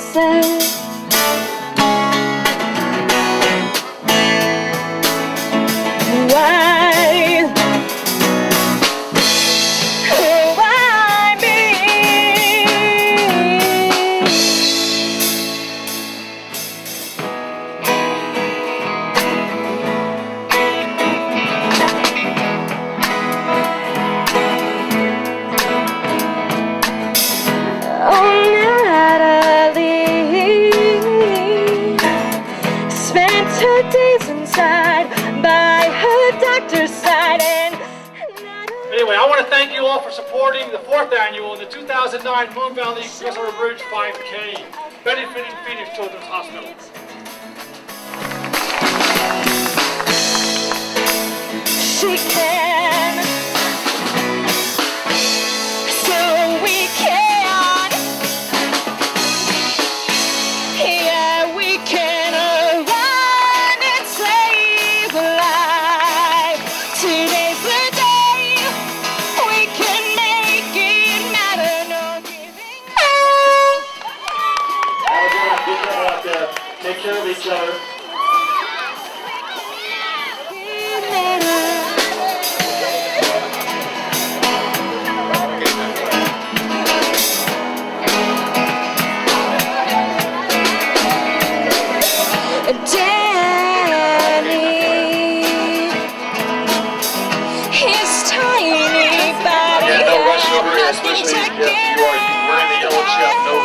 Say. Anyway, I want to thank you all for supporting the fourth annual in the 2009 Moon Valley Cross River Bridge 5K, benefiting Phoenix Children's Hospital. She can Yes, you are. We're in the yellow chef. No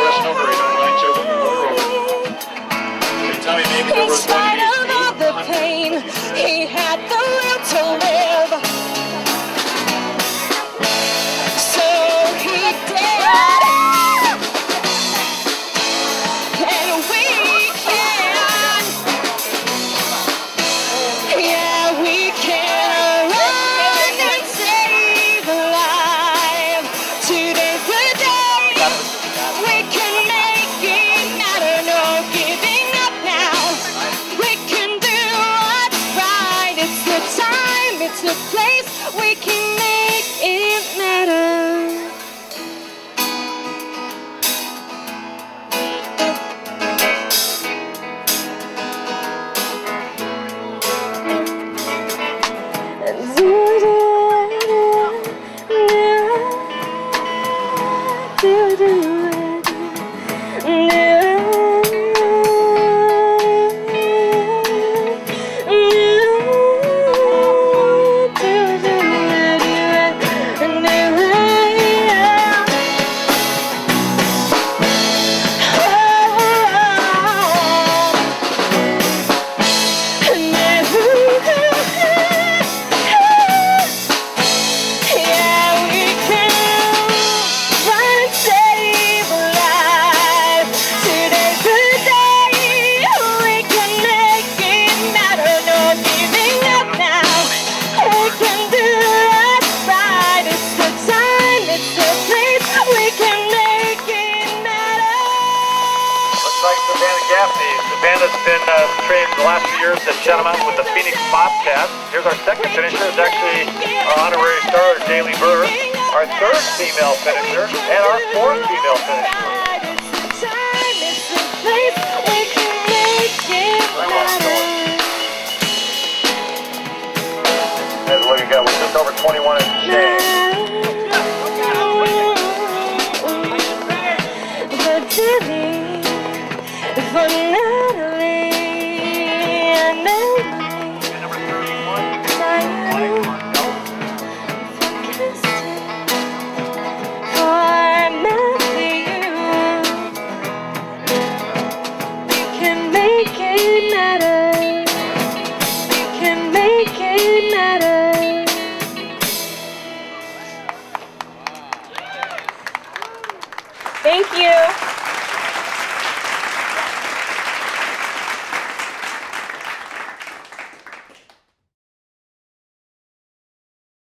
place we keep. right to Savannah Gaffney. Savannah's been uh, trained the last few years at Shenamount with the Phoenix Bobcats. Here's our second finisher. It's actually our honorary star, Daly Burr. Our third female finisher and our fourth female finisher. That's what you just over 21 and change. Hold on.